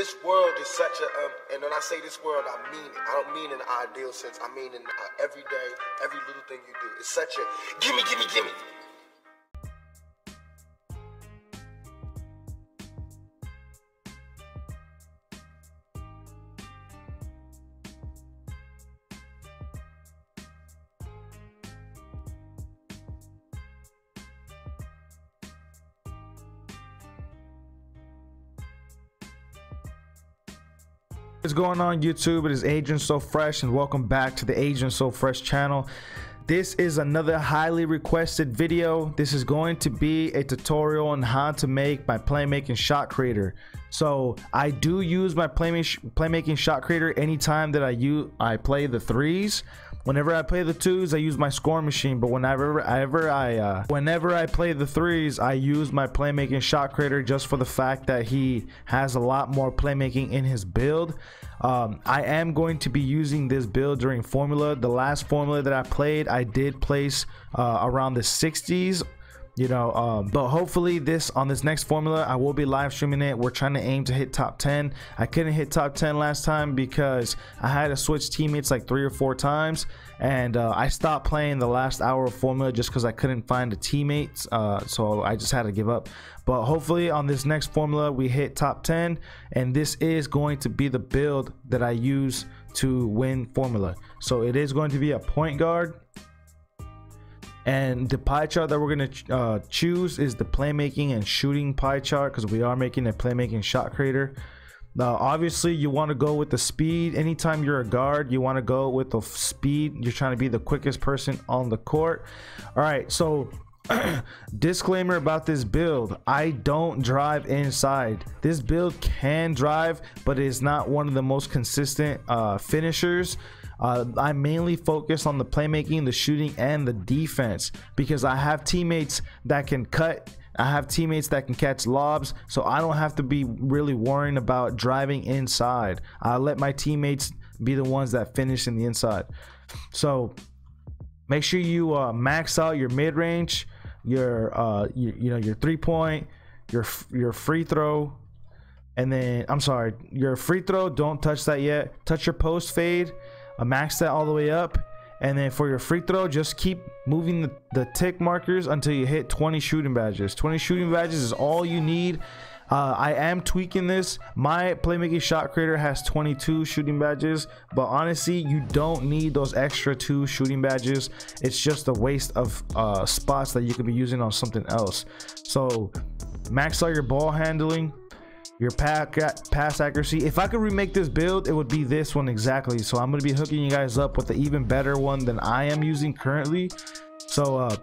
this world is such a um, and when I say this world, I mean it. I don't mean in an ideal sense. I mean in uh, every day, every little thing you do. It's such a gimme, gimme, gimme. What's going on YouTube? It is Adrian So Fresh and welcome back to the Adrian So Fresh channel. This is another highly requested video. This is going to be a tutorial on how to make my playmaking shot creator. So I do use my playmaking shot creator anytime that I use I play the threes. Whenever I play the twos, I use my score machine. But whenever I ever I uh, whenever I play the threes, I use my playmaking shot creator just for the fact that he has a lot more playmaking in his build. Um, I am going to be using this build during formula. The last formula that I played, I did place uh, around the 60s you know um, but hopefully this on this next formula i will be live streaming it. We're trying to aim to hit top 10 i couldn't hit top 10 last time because i had to switch teammates like three or four times. And uh, i stopped playing the last hour of formula just because i couldn't find the teammates uh, so i just had to give up. But hopefully on this next formula we hit top 10 and this is going to be the build that i use to win formula. So it is going to be a point guard and the pie chart that we're going to uh, choose is the playmaking and shooting pie chart because we are making a playmaking shot creator. Now obviously you want to go with the speed. Anytime you're a guard you want to go with the speed. You're trying to be the quickest person on the court. All right so disclaimer about this build. I don't drive inside. This build can drive but it's not one of the most consistent uh, finishers uh, I mainly focus on the playmaking, the shooting, and the defense because I have teammates that can cut. I have teammates that can catch lobs, so I don't have to be really worrying about driving inside. I let my teammates be the ones that finish in the inside. So make sure you uh, max out your mid range, your uh, you, know your three point, your your free throw, and then I'm sorry, your free throw. Don't touch that yet. Touch your post fade max that all the way up and then for your free throw just keep moving the, the tick markers until you hit 20 shooting badges 20 shooting badges is all you need uh, I am tweaking this. My playmaking shot creator has 22 shooting badges, but honestly, you don't need those extra two shooting badges. It's just a waste of uh, spots that you could be using on something else. So max out your ball handling, your pack, pass accuracy. If I could remake this build, it would be this one exactly. So I'm going to be hooking you guys up with the even better one than I am using currently. So uh,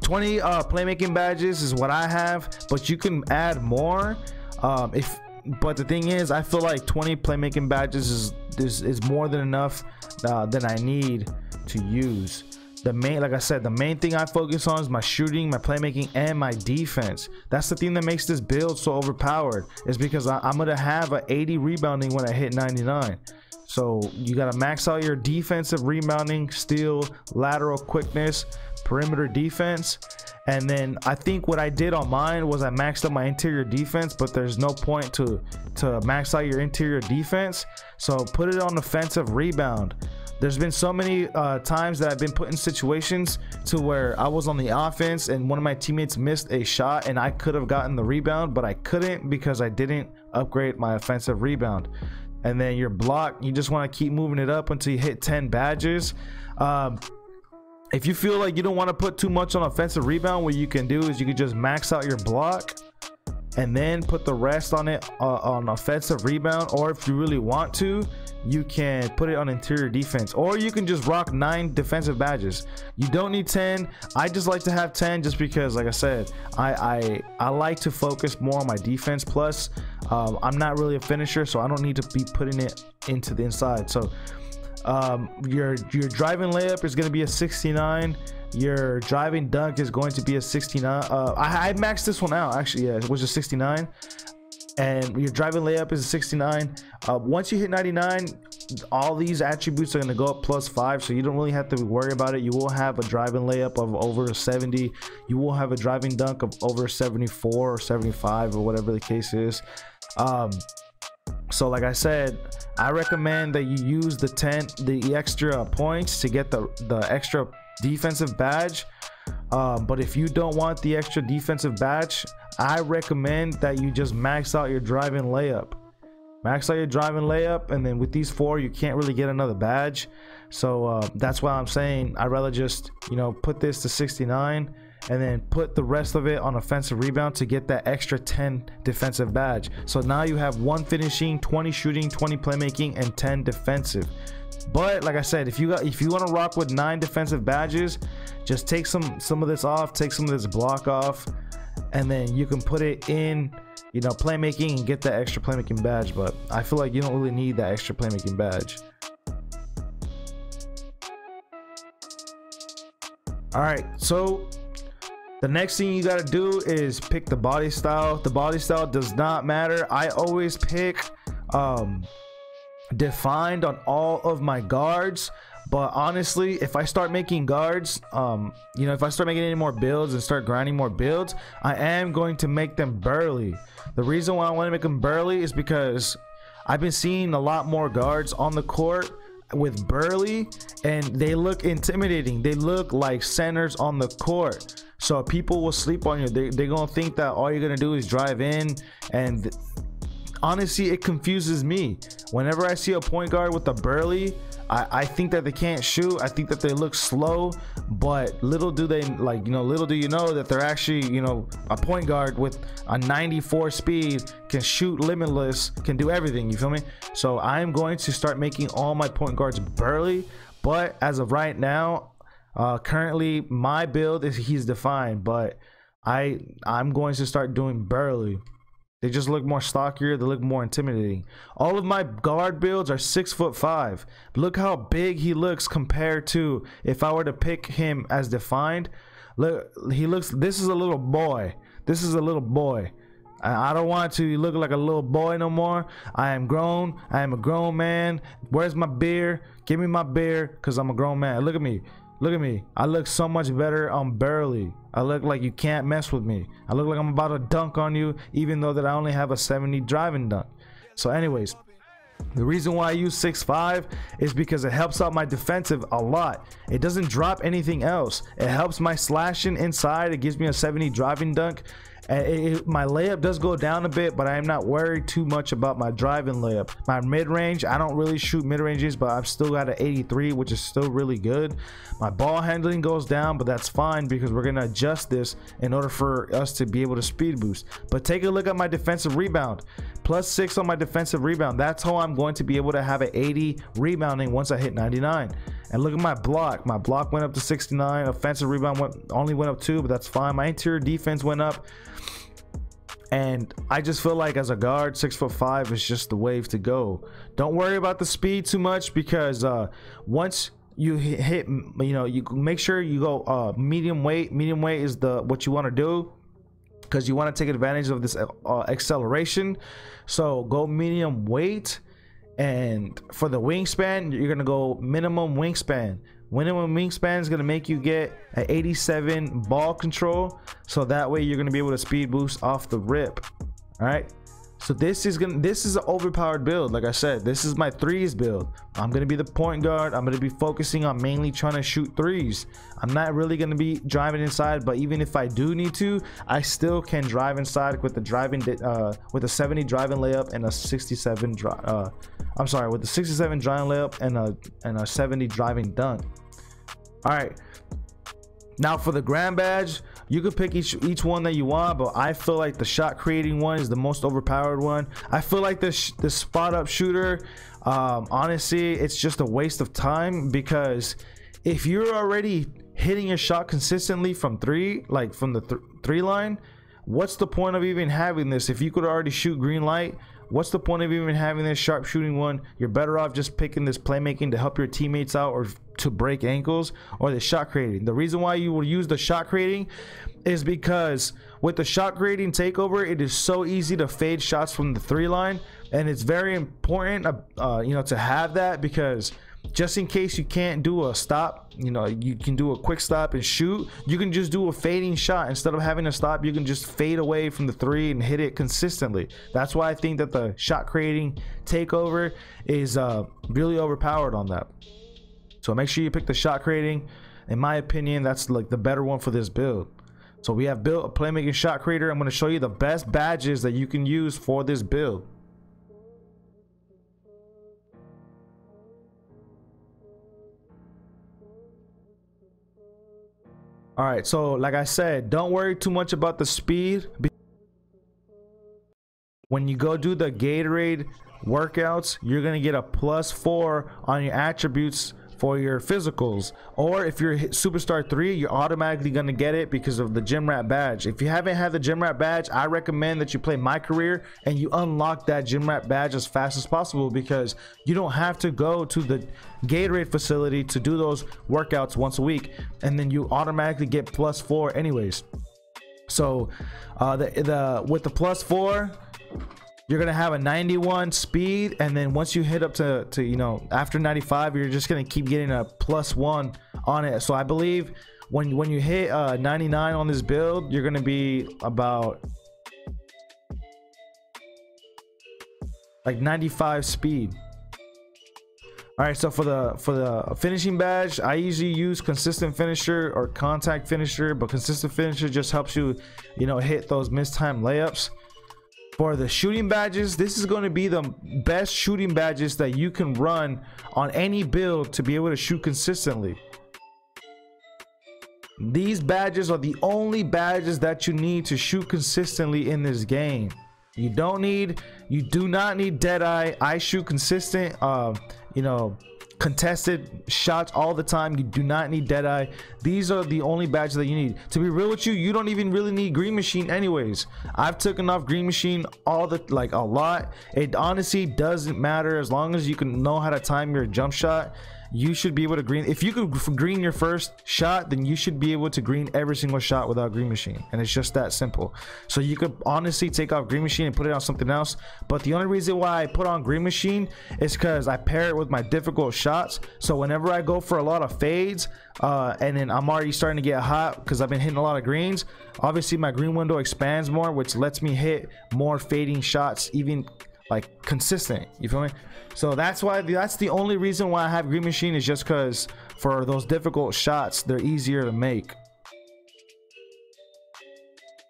20 uh, playmaking badges is what I have, but you can add more. Um, if but the thing is, I feel like 20 playmaking badges is is, is more than enough uh, than I need to use the main like i said the main thing i focus on is my shooting my playmaking and my defense. That's the thing that makes this build so overpowered is because I, am gonna have a 80 rebounding when i hit 99 so you gotta max out your defensive rebounding steal lateral quickness perimeter defense. And then i think what i did on mine was i maxed up my interior defense but there's no point to to max out your interior defense. So put it on offensive rebound there's been so many uh, times that I've been put in situations to where I was on the offense and one of my teammates missed a shot and I could have gotten the rebound, but I couldn't because I didn't upgrade my offensive rebound. And then your block, you just want to keep moving it up until you hit 10 badges. Um, if you feel like you don't want to put too much on offensive rebound, what you can do is you can just max out your block and then put the rest on it uh, on offensive rebound or if you really want to you can put it on interior defense or you can just rock nine defensive badges. You don't need 10 i just like to have 10 just because like i said i i, I like to focus more on my defense. Plus um, i'm not really a finisher so i don't need to be putting it into the inside. So um, your your driving layup is going to be a 69 your driving dunk is going to be a 69 uh, I, I maxed this one out actually yeah it was a 69 and your driving layup is a 69 uh, once you hit 99 all these attributes are going to go up plus five so you don't really have to worry about it. You will have a driving layup of over 70 you will have a driving dunk of over 74 or 75 or whatever the case is. Um, So like I said, I recommend that you use the 10 the extra points to get the the extra defensive badge. Um, but if you don't want the extra defensive badge, I recommend that you just max out your driving layup. Max out your driving layup, and then with these four, you can't really get another badge. So uh, that's why I'm saying I'd rather just you know put this to 69 and then put the rest of it on offensive rebound to get that extra 10 defensive badge. So now you have one finishing, 20 shooting, 20 playmaking, and 10 defensive. But like I said, if you got if you want to rock with nine defensive badges, just take some some of this off, take some of this block off, and then you can put it in, you know, playmaking and get that extra playmaking badge. But I feel like you don't really need that extra playmaking badge. All right, so the next thing you got to do is pick the body style. The body style does not matter. I always pick um, defined on all of my guards. But honestly, if I start making guards, um, you know, if I start making any more builds and start grinding more builds, I am going to make them burly. The reason why I want to make them burly is because I've been seeing a lot more guards on the court with burly and they look intimidating. They look like centers on the court. So people will sleep on you. They, they're to think that all you're to do is drive in. And honestly, it confuses me. Whenever I see a point guard with a burly, I, I think that they can't shoot. I think that they look slow, but little do they like, you know, little do you know that they're actually, you know, a point guard with a 94 speed can shoot limitless, can do everything. You feel me? So I'm going to start making all my point guards burly. But as of right now, uh, currently, my build is he's defined, but I I'm going to start doing burly. They just look more stockier. They look more intimidating. All of my guard builds are six foot five. Look how big he looks compared to if I were to pick him as defined. Look, he looks. This is a little boy. This is a little boy. I don't want to look like a little boy no more. I am grown. I am a grown man. Where's my beer? Give me my beer, cause I'm a grown man. Look at me. Look at me. I look so much better on burly. I look like you can't mess with me. I look like I'm about to dunk on you, even though that I only have a 70 driving dunk. So, anyways, the reason why I use 6'5 is because it helps out my defensive a lot. It doesn't drop anything else. It helps my slashing inside. It gives me a 70 driving dunk. It, my layup does go down a bit, but I am not worried too much about my driving layup. My mid range, I don't really shoot mid ranges, but I've still got an 83, which is still really good. My ball handling goes down, but that's fine because we're going to adjust this in order for us to be able to speed boost. But take a look at my defensive rebound. Plus six on my defensive rebound. That's how I'm going to be able to have an 80 rebounding once I hit 99. And look at my block. My block went up to 69. Offensive rebound went only went up two, but that's fine. My interior defense went up. And I just feel like as a guard, six foot five is just the wave to go. Don't worry about the speed too much because uh, once you hit, you know, you make sure you go uh, medium weight. Medium weight is the what you want to do because you want to take advantage of this uh, acceleration. So go medium weight and for the wingspan, you're gonna go minimum wingspan. Minimum wingspan is gonna make you get an 87 ball control, so that way you're gonna be able to speed boost off the rip. All right. So this is gonna this is an overpowered build. Like I said, this is my threes build. I'm gonna be the point guard. I'm gonna be focusing on mainly trying to shoot threes. I'm not really gonna be driving inside, but even if I do need to, I still can drive inside with the driving uh, with a 70 driving layup and a 67 drive. Uh, I'm sorry, with the 67 driving layup and a and a 70 driving dunk. All right. Now for the grand badge, you could pick each each one that you want, but I feel like the shot creating one is the most overpowered one. I feel like this the spot up shooter, um, honestly, it's just a waste of time because if you're already hitting your shot consistently from three, like from the th three line, what's the point of even having this if you could already shoot green light? What's the point of even having this sharp shooting one? You're better off just picking this playmaking to help your teammates out or to break ankles or the shot creating. The reason why you will use the shot creating is because with the shot creating takeover, it is so easy to fade shots from the three line, and it's very important, uh, uh, you know, to have that because just in case you can't do a stop you know you can do a quick stop and shoot you can just do a fading shot. Instead of having to stop you can just fade away from the three and hit it consistently. That's why i think that the shot creating takeover is uh, really overpowered on that so make sure you pick the shot creating. In my opinion that's like the better one for this build. So we have built a playmaking shot creator. I'm going to show you the best badges that you can use for this build. All right, so like I said, don't worry too much about the speed. When you go do the Gatorade workouts, you're gonna get a plus four on your attributes for your physicals. Or if you're superstar 3 you're automatically going to get it because of the gym rat badge. If you haven't had the gym rat badge i recommend that you play my career and you unlock that gym rat badge as fast as possible because you don't have to go to the gatorade facility to do those workouts once a week and then you automatically get plus 4 anyways. So uh the, the with the plus 4 you're gonna have a 91 speed and then once you hit up to to you know after 95 you're just gonna keep getting a plus one on it. So i believe when when you hit uh 99 on this build you're gonna be about like 95 speed. All right so for the for the finishing badge i usually use consistent finisher or contact finisher but consistent finisher just helps you you know hit those mistime layups for the shooting badges this is going to be the best shooting badges that you can run on any build to be able to shoot consistently. These badges are the only badges that you need to shoot consistently in this game. You don't need you do not need deadeye. I shoot consistent uh you know contested shots all the time. You do not need deadeye. These are the only badges that you need. To be real with you you don't even really need green machine anyways. I've taken off green machine all the like a lot. It honestly doesn't matter as long as you can know how to time your jump shot you should be able to green if you could green your first shot then you should be able to green every single shot without green machine. And it's just that simple. So you could honestly take off green machine and put it on something else. But the only reason why i put on green machine is because i pair it with my difficult shots. So whenever i go for a lot of fades uh, and then i'm already starting to get hot because i've been hitting a lot of greens obviously my green window expands more which lets me hit more fading shots even like consistent you feel me? So that's why that's the only reason why i have green machine is just because for those difficult shots they're easier to make.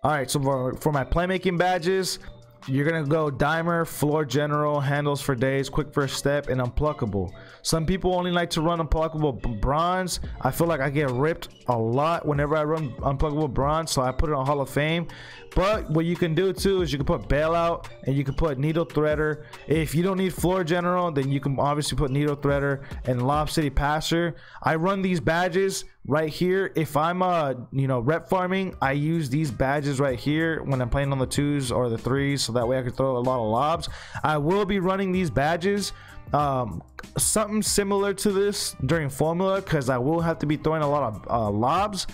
All right so for, for my playmaking badges you're gonna go dimer floor general handles for days quick first step and unpluckable. Some people only like to run unpluckable bronze. I feel like i get ripped a lot whenever i run unpluckable bronze so i put it on hall of fame. But what you can do too is you can put bailout and you can put needle threader. If you don't need floor general then you can obviously put needle threader and lob city passer. I run these badges right here. If i'm uh you know rep farming i use these badges right here when i'm playing on the twos or the threes that way i can throw a lot of lobs. I will be running these badges um something similar to this during formula because i will have to be throwing a lot of uh, lobs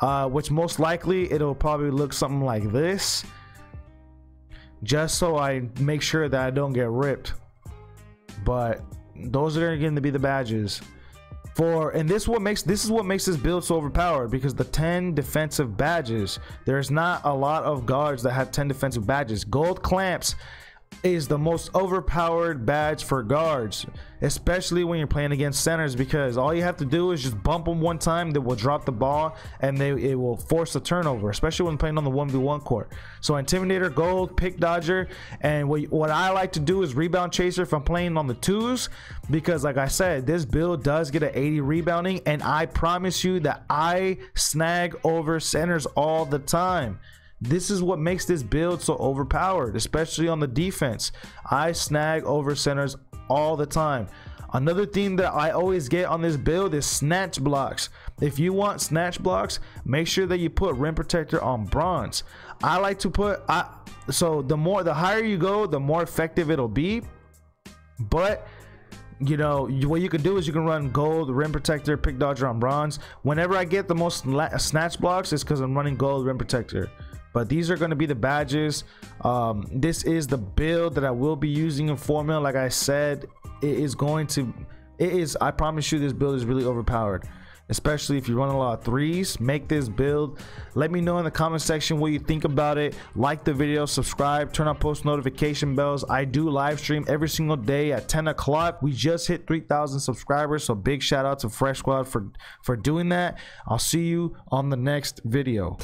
uh, which most likely it'll probably look something like this just so I make sure that I don't get ripped. But those are going to be the badges for and this what makes this is what makes this build so overpowered because the 10 defensive badges there's not a lot of guards that have 10 defensive badges. Gold clamps is the most overpowered badge for guards especially when you're playing against centers because all you have to do is just bump them one time they will drop the ball and they it will force a turnover especially when playing on the 1v1 court. So intimidator gold pick dodger and what, what i like to do is rebound chaser if i'm playing on the twos because like i said this build does get an 80 rebounding and i promise you that i snag over centers all the time this is what makes this build so overpowered, especially on the defense. I snag over centers all the time. Another thing that I always get on this build is snatch blocks. If you want snatch blocks, make sure that you put rim protector on bronze. I like to put I so the more the higher you go, the more effective it'll be. But you know what you can do is you can run gold rim protector pick dodger on bronze whenever i get the most snatch blocks it's because i'm running gold rim protector but these are going to be the badges. Um, this is the build that i will be using in formula. Like i said it is going to it is i promise you this build is really overpowered. Especially if you run a lot of threes make this build. Let me know in the comment section what you think about it. Like the video subscribe turn on post notification bells. I do live stream every single day at 10 o'clock. We just hit 3000 subscribers so big shout out to fresh squad for for doing that. I'll see you on the next video